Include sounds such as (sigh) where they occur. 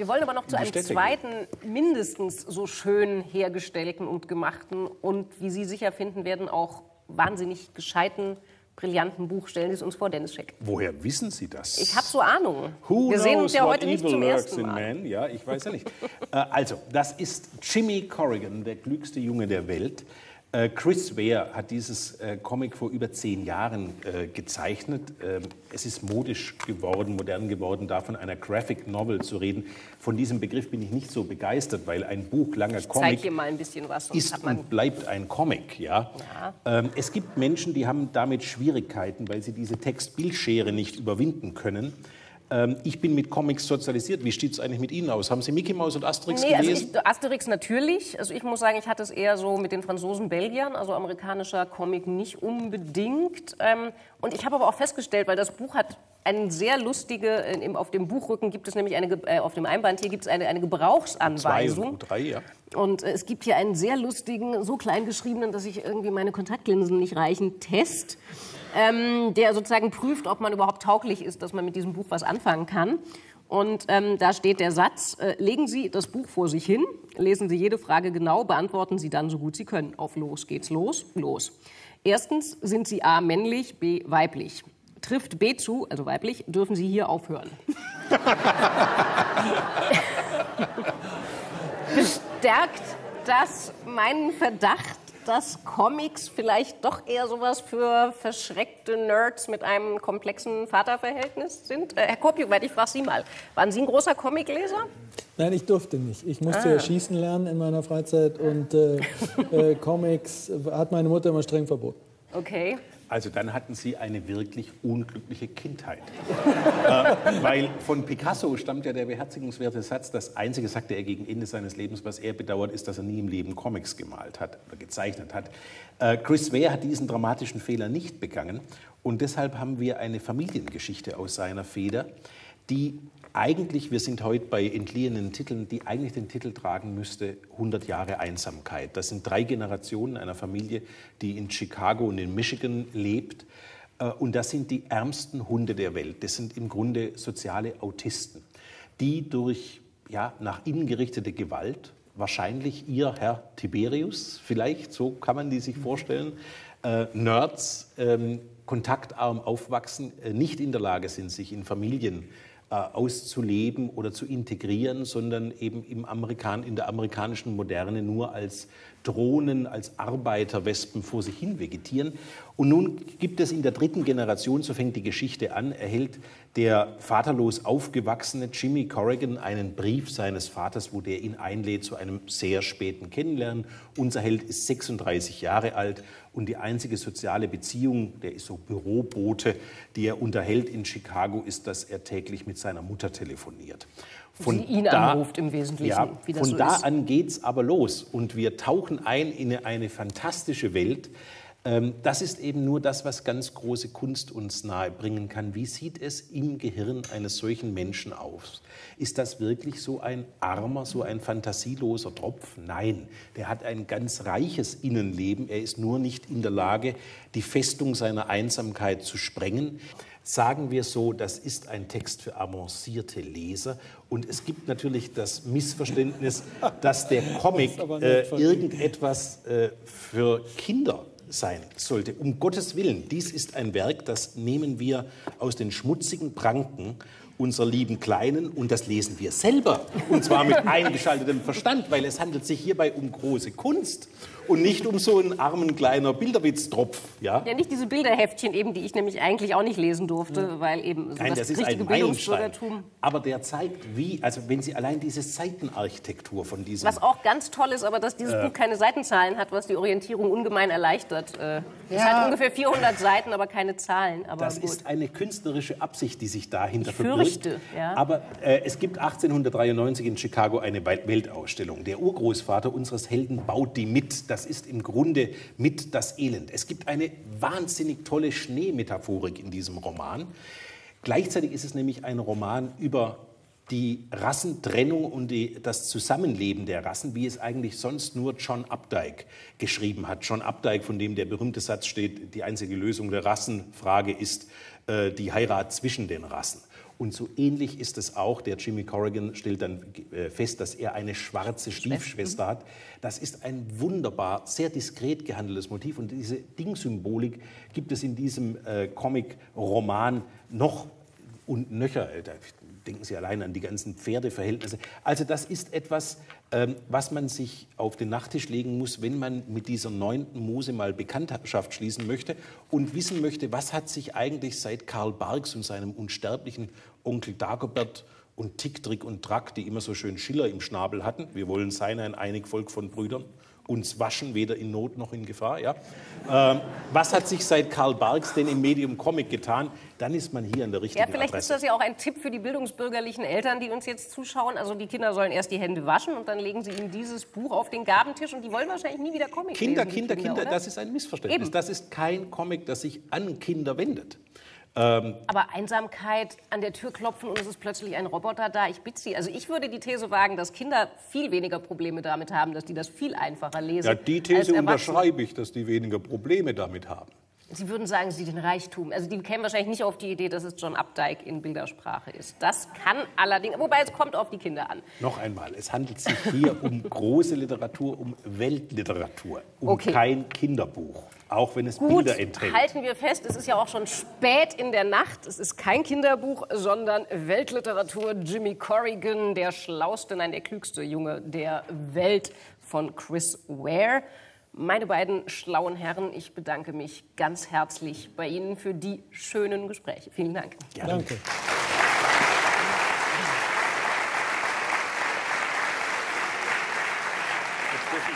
Wir wollen aber noch zu einem zweiten, mindestens so schön hergestellten und gemachten und, wie Sie sicher finden werden, auch wahnsinnig gescheiten brillanten Buch. Stellen Sie es uns vor, Dennis Scheck. Woher wissen Sie das? Ich habe so Ahnung. Who Wir sehen uns ja heute nicht zum ersten Mal. Man? Ja, ich weiß ja nicht. Äh, also, das ist Jimmy Corrigan, der klügste Junge der Welt. Äh, Chris Ware hat dieses äh, Comic vor über zehn Jahren äh, gezeichnet. Ähm, es ist modisch geworden, modern geworden, da von einer Graphic Novel zu reden. Von diesem Begriff bin ich nicht so begeistert, weil ein Buch langer Comic Zeig hier mal ein bisschen was, ist und bleibt ein Comic. Ja? ja. Ähm, es gibt Menschen, die haben damit Schwierigkeiten, weil sie diese Text-Bildschere nicht überwinden können. Ähm, ich bin mit Comics sozialisiert. Wie steht es eigentlich mit Ihnen aus? Haben Sie Mickey Mouse und Asterix nee, gelesen? Also ich, Asterix natürlich. Also ich muss sagen, ich hatte es eher so mit den Franzosen, Belgiern, also amerikanischer Comic nicht unbedingt. Ähm, und ich habe aber auch festgestellt, weil das Buch hat eine sehr lustige, auf dem Buchrücken gibt es nämlich eine, äh, auf dem Einband hier gibt es eine, eine Gebrauchsanweisung. Zwei, drei, ja. Und äh, es gibt hier einen sehr lustigen, so klein geschriebenen, dass ich irgendwie meine Kontaktlinsen nicht reichen, Test ähm, der sozusagen prüft, ob man überhaupt tauglich ist, dass man mit diesem Buch was anfangen kann. Und ähm, da steht der Satz, äh, legen Sie das Buch vor sich hin, lesen Sie jede Frage genau, beantworten Sie dann so gut Sie können. Auf los geht's los, los. Erstens sind Sie A männlich, B weiblich. Trifft B zu, also weiblich, dürfen Sie hier aufhören. (laughs) Bestärkt das meinen Verdacht, dass Comics vielleicht doch eher sowas für verschreckte Nerds mit einem komplexen Vaterverhältnis sind? Äh, Herr Kopjuweit, ich frage Sie mal, waren Sie ein großer Comicleser? Nein, ich durfte nicht. Ich musste ah. ja schießen lernen in meiner Freizeit und äh, äh, (laughs) Comics hat meine Mutter immer streng verboten. Okay. Also dann hatten Sie eine wirklich unglückliche Kindheit. (laughs) äh, weil von Picasso stammt ja der beherzigungswerte Satz, das Einzige, sagte er gegen Ende seines Lebens, was er bedauert, ist, dass er nie im Leben Comics gemalt hat oder gezeichnet hat. Äh, Chris Ware hat diesen dramatischen Fehler nicht begangen und deshalb haben wir eine Familiengeschichte aus seiner Feder, die eigentlich, wir sind heute bei entliehenen Titeln, die eigentlich den Titel tragen müsste, 100 Jahre Einsamkeit. Das sind drei Generationen einer Familie, die in Chicago und in Michigan lebt. Äh, und das sind die ärmsten Hunde der Welt. Das sind im Grunde soziale Autisten, die durch ja, nach innen gerichtete Gewalt, wahrscheinlich ihr Herr Tiberius, vielleicht, so kann man die sich vorstellen, äh, Nerds, ähm, kontaktarm aufwachsen, äh, nicht in der Lage sind, sich in Familien äh, auszuleben oder zu integrieren, sondern eben im Amerikan in der amerikanischen Moderne nur als Drohnen, als Arbeiterwespen vor sich hin vegetieren. Und nun gibt es in der dritten Generation, so fängt die Geschichte an, erhält der vaterlos aufgewachsene Jimmy Corrigan einen Brief seines Vaters, wo der ihn einlädt zu einem sehr späten Kennenlernen. Unser Held ist 36 Jahre alt und die einzige soziale Beziehung, der ist so Bürobote, die er unterhält in Chicago, ist, dass er täglich mit seiner Mutter telefoniert. Von Sie ihn da, anruft im Wesentlichen. Ja, von so da ist. an geht's aber los und wir tauchen ein in eine, eine fantastische Welt. Ähm, das ist eben nur das, was ganz große Kunst uns nahebringen kann. Wie sieht es im Gehirn eines solchen Menschen aus? Ist das wirklich so ein armer, so ein fantasieloser Tropf? Nein, der hat ein ganz reiches Innenleben. Er ist nur nicht in der Lage, die Festung seiner Einsamkeit zu sprengen. Sagen wir so, das ist ein Text für avancierte Leser. Und es gibt natürlich das Missverständnis, dass der (laughs) Comic äh, irgendetwas äh, für Kinder sein sollte. Um Gottes Willen, dies ist ein Werk, das nehmen wir aus den schmutzigen Pranken unserer lieben Kleinen und das lesen wir selber. Und zwar mit (laughs) eingeschaltetem Verstand, weil es handelt sich hierbei um große Kunst und nicht um so einen armen kleiner Bilderwitztropf. Ja? ja, nicht diese Bilderheftchen eben, die ich nämlich eigentlich auch nicht lesen durfte, ja. weil eben so Nein, das, das ist ein Bildungsbürgertum. Aber der zeigt, wie, also wenn Sie allein diese Seitenarchitektur von diesem... Was auch ganz toll ist, aber dass dieses äh, Buch keine Seitenzahlen hat, was die Orientierung ungemein erleichtert. Äh, es ja. hat ungefähr 400 Seiten, aber keine Zahlen. Aber das gut. ist eine künstlerische Absicht, die sich dahinter ich fürchte, Ja. Aber äh, es gibt 1893 in Chicago eine Weltausstellung. Der Urgroßvater unseres Helden baut die mit. Das ist im Grunde mit das Elend. Es gibt eine wahnsinnig tolle Schneemetaphorik in diesem Roman. Gleichzeitig ist es nämlich ein Roman über die Rassentrennung und die, das Zusammenleben der Rassen, wie es eigentlich sonst nur John Updike geschrieben hat. John Updike, von dem der berühmte Satz steht, die einzige Lösung der Rassenfrage ist äh, die Heirat zwischen den Rassen. Und so ähnlich ist es auch, der Jimmy Corrigan stellt dann äh, fest, dass er eine schwarze Stiefschwester hat. Das ist ein wunderbar, sehr diskret gehandeltes Motiv. Und diese Dingsymbolik gibt es in diesem äh, Comic-Roman noch und nöcher. Äh, denken Sie allein an die ganzen Pferdeverhältnisse. Also das ist etwas, ähm, was man sich auf den Nachttisch legen muss, wenn man mit dieser neunten Muse mal Bekanntschaft schließen möchte und wissen möchte, was hat sich eigentlich seit Karl Barks und seinem unsterblichen Onkel Dagobert und Tick, Trick und Track, die immer so schön Schiller im Schnabel hatten, wir wollen sein ein einig Volk von Brüdern, uns waschen, weder in Not noch in Gefahr. Ja? Ähm, was hat sich seit Karl Barks denn im Medium Comic getan? Dann ist man hier an der richtigen Ja, vielleicht Adresse. ist das ja auch ein Tipp für die bildungsbürgerlichen Eltern, die uns jetzt zuschauen. Also die Kinder sollen erst die Hände waschen und dann legen sie ihnen dieses Buch auf den Gabentisch und die wollen wahrscheinlich nie wieder Comic Kinder, lesen. Kinder, Kinder, oder? das ist ein Missverständnis. Eben. Das ist kein Comic, das sich an Kinder wendet. Aber Einsamkeit, an der Tür klopfen und es ist plötzlich ein Roboter da, ich bitte Sie. Also ich würde die These wagen, dass Kinder viel weniger Probleme damit haben, dass die das viel einfacher lesen. Ja, die These unterschreibe ich, dass die weniger Probleme damit haben. Sie würden sagen, Sie den Reichtum. Also die kämen wahrscheinlich nicht auf die Idee, dass es John Updike in Bildersprache ist. Das kann allerdings, wobei es kommt auf die Kinder an. Noch einmal, es handelt sich hier um große Literatur, um Weltliteratur, um Okay. kein Kinderbuch, auch wenn es Gut, Bilder enthält. halten wir fest, es ist ja auch schon spät in der Nacht. Es ist kein Kinderbuch, sondern Weltliteratur. Jimmy Corrigan, der schlauste, nein, der klügste Junge der Welt von Chris Ware. Meine beiden schlauen Herren, ich bedanke mich ganz herzlich bei Ihnen für die schönen Gespräche. Vielen Dank. Danke. Jetzt dürfen